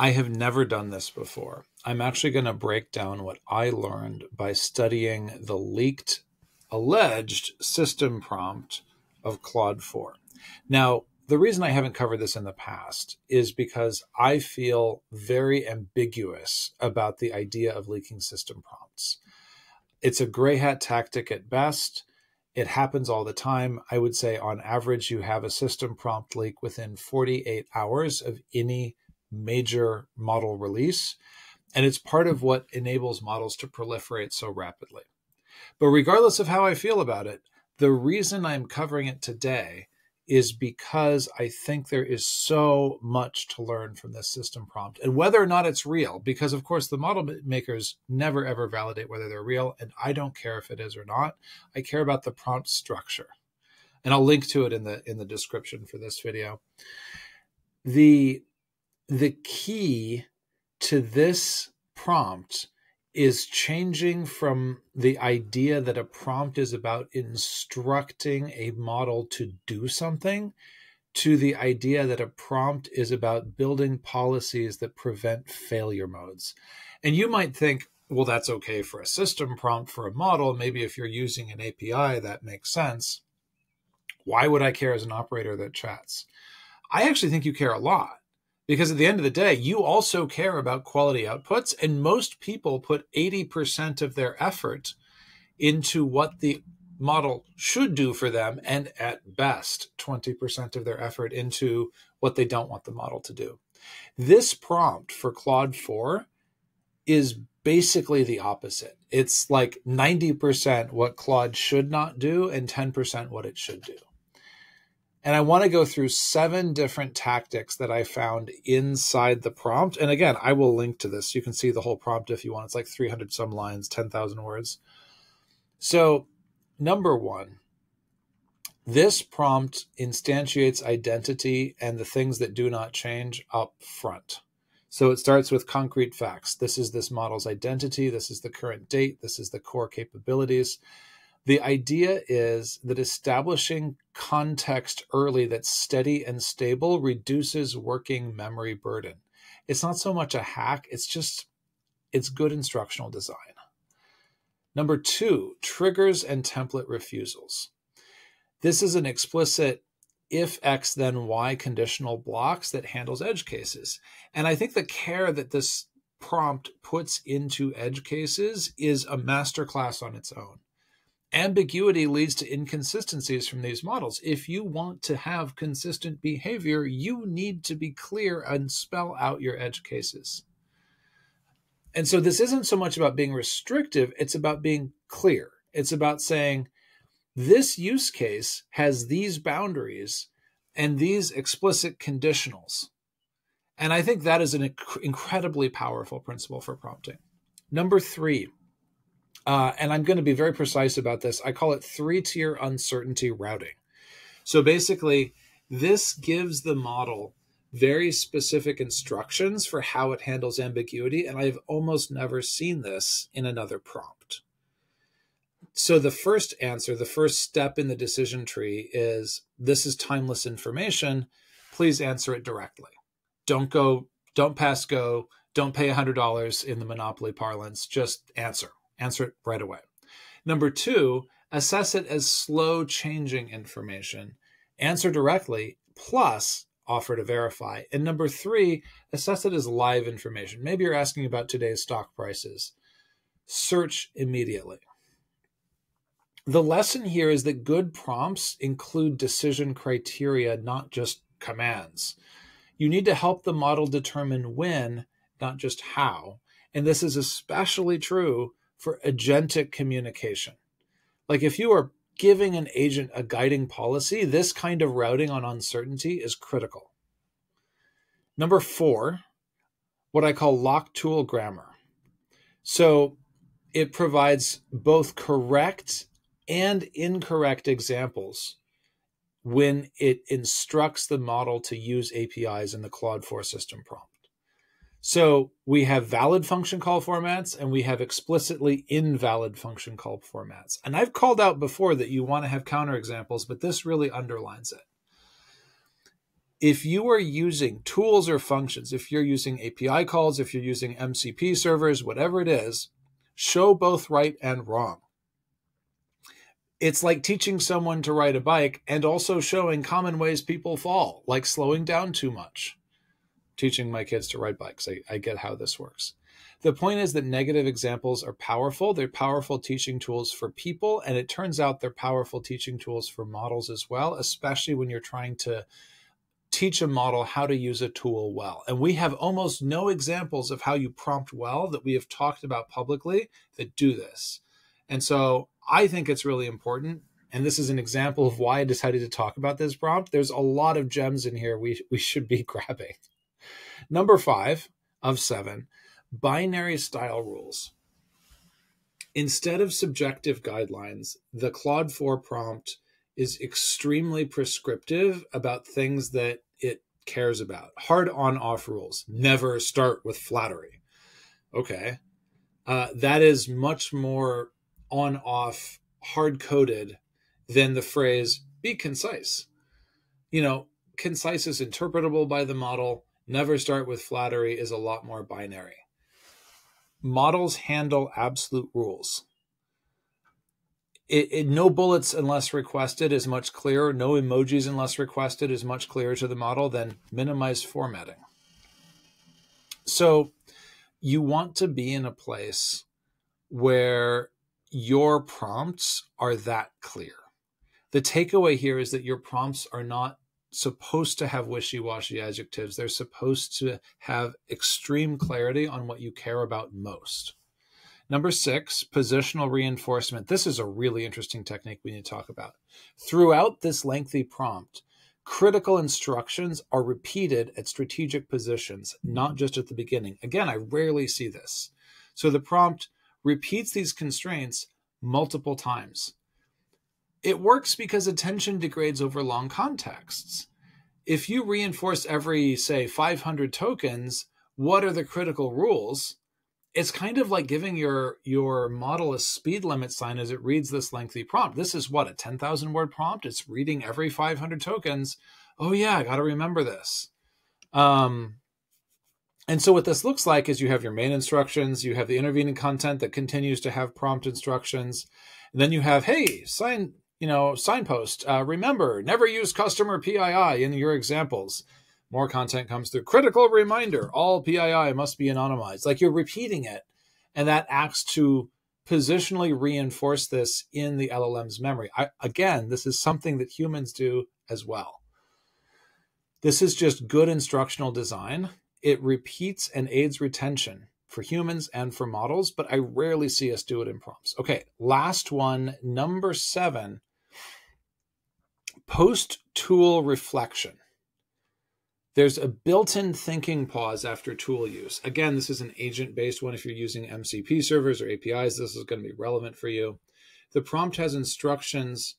I have never done this before. I'm actually going to break down what I learned by studying the leaked, alleged system prompt of Claude 4. Now, the reason I haven't covered this in the past is because I feel very ambiguous about the idea of leaking system prompts. It's a gray hat tactic at best. It happens all the time. I would say, on average, you have a system prompt leak within 48 hours of any major model release. And it's part of what enables models to proliferate so rapidly. But regardless of how I feel about it, the reason I'm covering it today is because I think there is so much to learn from this system prompt and whether or not it's real. Because, of course, the model makers never ever validate whether they're real. And I don't care if it is or not. I care about the prompt structure. And I'll link to it in the in the description for this video. The the key to this prompt is changing from the idea that a prompt is about instructing a model to do something to the idea that a prompt is about building policies that prevent failure modes. And you might think, well, that's okay for a system prompt for a model. Maybe if you're using an API, that makes sense. Why would I care as an operator that chats? I actually think you care a lot because at the end of the day, you also care about quality outputs, and most people put 80% of their effort into what the model should do for them, and at best, 20% of their effort into what they don't want the model to do. This prompt for Claude 4 is basically the opposite. It's like 90% what Claude should not do and 10% what it should do. And I want to go through seven different tactics that I found inside the prompt. And again, I will link to this. You can see the whole prompt if you want. It's like 300 some lines, 10,000 words. So, number one, this prompt instantiates identity and the things that do not change up front. So it starts with concrete facts. This is this model's identity. This is the current date. This is the core capabilities. The idea is that establishing context early that's steady and stable reduces working memory burden. It's not so much a hack, it's just it's good instructional design. Number 2, triggers and template refusals. This is an explicit if X then Y conditional blocks that handles edge cases. And I think the care that this prompt puts into edge cases is a masterclass on its own ambiguity leads to inconsistencies from these models. If you want to have consistent behavior, you need to be clear and spell out your edge cases. And so this isn't so much about being restrictive, it's about being clear. It's about saying, this use case has these boundaries and these explicit conditionals. And I think that is an inc- incredibly powerful principle for prompting. Number three, uh, and I'm going to be very precise about this. I call it three tier uncertainty routing. So basically, this gives the model very specific instructions for how it handles ambiguity. And I've almost never seen this in another prompt. So the first answer, the first step in the decision tree is this is timeless information. Please answer it directly. Don't go, don't pass go, don't pay $100 in the monopoly parlance, just answer answer it right away. Number two, assess it as slow changing information. Answer directly, plus offer to verify. And number three, assess it as live information. Maybe you're asking about today's stock prices. Search immediately. The lesson here is that good prompts include decision criteria, not just commands. You need to help the model determine when, not just how. And this is especially true for agentic communication. Like if you are giving an agent a guiding policy, this kind of routing on uncertainty is critical. Number four, what I call lock tool grammar. So it provides both correct and incorrect examples when it instructs the model to use APIs in the Claude 4 system prompt. So we have valid function call formats and we have explicitly invalid function call formats. And I've called out before that you want to have counterexamples, but this really underlines it. if you are using tools or functions, if you're using API calls, if you're using MCP servers, whatever it is, show both right and wrong. It's like teaching someone to ride a bike and also showing common ways people fall, like slowing down too much. Teaching my kids to ride bikes. I, I get how this works. The point is that negative examples are powerful. They're powerful teaching tools for people. And it turns out they're powerful teaching tools for models as well, especially when you're trying to teach a model how to use a tool well. And we have almost no examples of how you prompt well that we have talked about publicly that do this. And so I think it's really important. And this is an example of why I decided to talk about this prompt. There's a lot of gems in here we, we should be grabbing. Number five of seven binary style rules. Instead of subjective guidelines, the Claude 4 prompt is extremely prescriptive about things that it cares about. Hard on off rules. Never start with flattery. Okay. Uh, that is much more on off, hard coded than the phrase be concise. You know, concise is interpretable by the model. Never start with flattery is a lot more binary. Models handle absolute rules it, it, no bullets unless requested is much clearer. No emojis unless requested is much clearer to the model than minimized formatting. So you want to be in a place where your prompts are that clear. The takeaway here is that your prompts are not supposed to have wishy washy adjectives. They're supposed to have extreme clarity on what you care about most. Number six, positional reinforcement. This is a really interesting technique we need to talk about. Throughout this lengthy prompt, critical instructions are repeated at strategic positions, not just at the beginning. Again, I rarely see this. So the prompt repeats these constraints multiple times. It works because attention degrades over long contexts. If you reinforce every, say, 500 tokens, what are the critical rules? it's kind of like giving your your model a speed limit sign as it reads this lengthy prompt. This is what a 10,000 word prompt. It's reading every 500 tokens. Oh yeah, I got to remember this. Um, and so what this looks like is you have your main instructions, you have the intervening content that continues to have prompt instructions, and then you have hey sign you know signpost. Uh, remember never use customer PII in your examples more content comes through. Critical reminder all PII must be anonymized. Like you're repeating it, and that acts to positionally reinforce this in the LLM's memory. I, again, this is something that humans do as well. This is just good instructional design. It repeats and aids retention for humans and for models, but I rarely see us do it in prompts. Okay, last one, number seven post tool reflection. There's a built-in thinking pause after tool use. Again, this is an agent-based one. If you're using MCP servers or APIs, this is going to be relevant for you. The prompt has instructions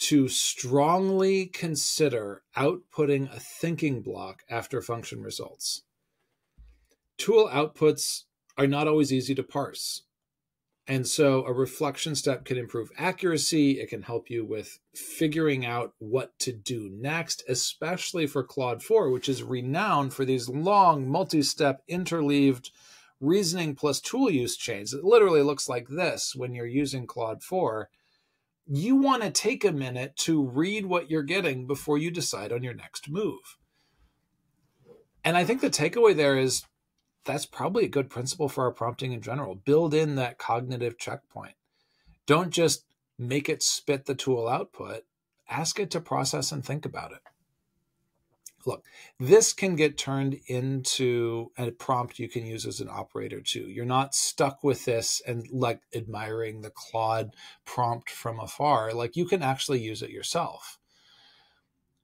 to strongly consider outputting a thinking block after function results. Tool outputs are not always easy to parse. And so a reflection step can improve accuracy. It can help you with figuring out what to do next, especially for Claude 4, which is renowned for these long, multi step, interleaved reasoning plus tool use chains. It literally looks like this when you're using Claude 4. You want to take a minute to read what you're getting before you decide on your next move. And I think the takeaway there is that's probably a good principle for our prompting in general. Build in that cognitive checkpoint. Don't just make it spit the tool output, ask it to process and think about it. Look, this can get turned into a prompt you can use as an operator too. You're not stuck with this and like admiring the Claude prompt from afar. Like you can actually use it yourself.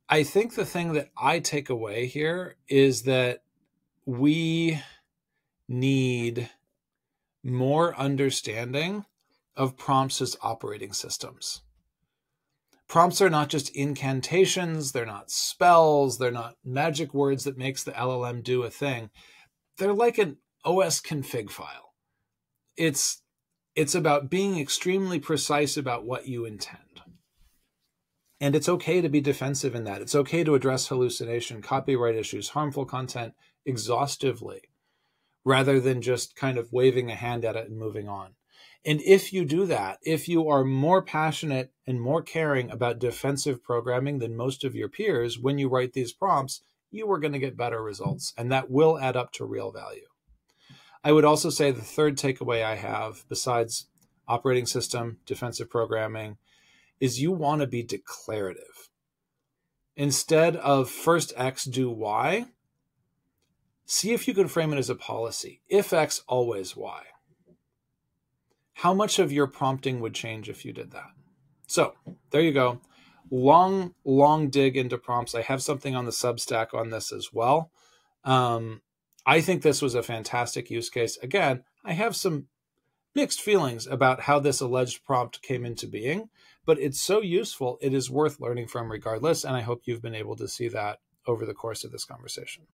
I think the thing that I take away here is that we need more understanding of prompts as operating systems. Prompts are not just incantations, they're not spells, they're not magic words that makes the LLM do a thing. They're like an OS config file. It's it's about being extremely precise about what you intend. And it's okay to be defensive in that. It's okay to address hallucination, copyright issues, harmful content exhaustively rather than just kind of waving a hand at it and moving on. And if you do that, if you are more passionate and more caring about defensive programming than most of your peers when you write these prompts, you are going to get better results. And that will add up to real value. I would also say the third takeaway I have, besides operating system, defensive programming, is you want to be declarative. Instead of first X, do Y, see if you can frame it as a policy. If X, always Y. How much of your prompting would change if you did that? So there you go. Long, long dig into prompts. I have something on the Substack on this as well. Um, I think this was a fantastic use case. Again, I have some mixed feelings about how this alleged prompt came into being, but it's so useful, it is worth learning from regardless. And I hope you've been able to see that over the course of this conversation.